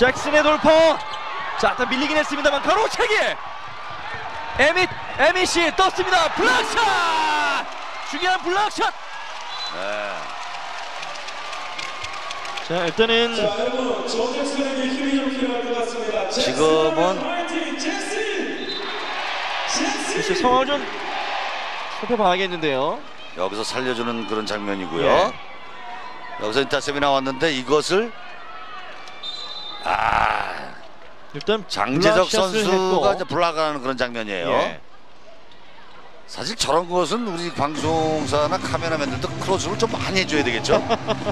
잭슨의 돌파. 자, 일단 밀리긴 했습니다만 가로차기. 에밋 에밋이 떴습니다. 블락샷. 중요한 블락샷. 네. 자, 일단은 지금은! 글쎄 상황을 좀 살펴봐야겠는데요. 여기서 살려주는 그런 장면이고요. 예. 여기서 인터셉이 나왔는데 이것을 일단 장재석 선수가. 이제 블락하는 그런 장면이에요. 예. 사실 저런 것은 우리 방송사나 카메라맨들도 크로즈를 좀 많이 해줘야 되겠죠.